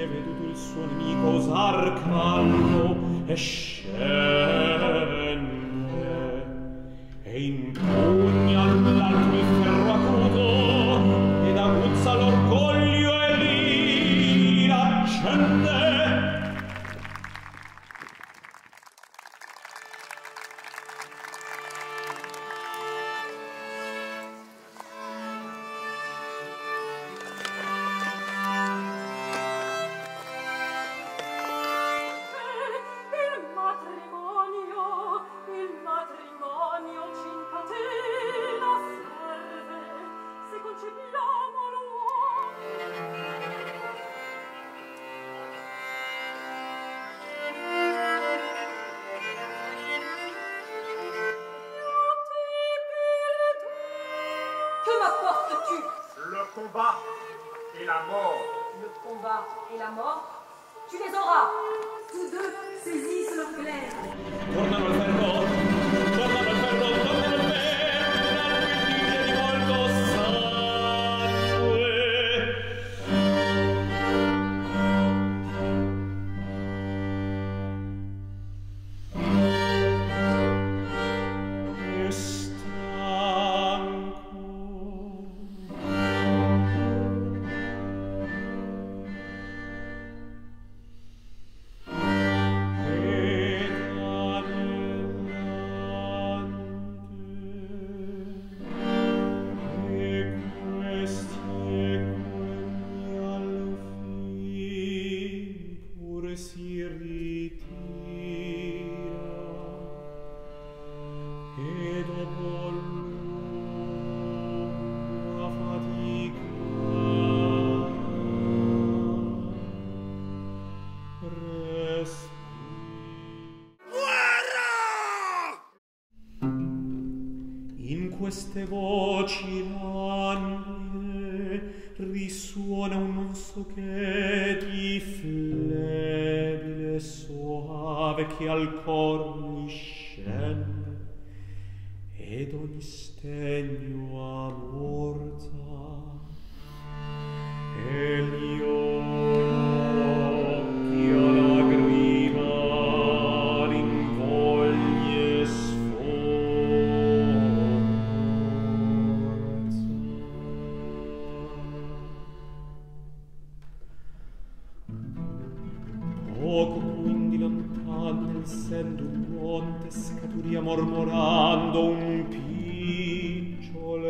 e veduto il suo nemico osar calmo e scemo Le combat et la mort. Le combat et la mort Tu les auras Tous deux si ritira e dopo lunga fatica respira in queste voci languide risuona un non so che di fe nave che al cor mi scende ed ogni stegno amorta e gli occhi a lagrima rincoglie sforza. Poco essendo un monte scaturia mormorando un picciolo